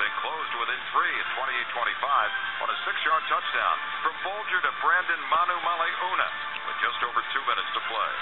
They closed within three at 28-25 on a six-yard touchdown from Bulger to Brandon Manumaleuna with just over two minutes to play.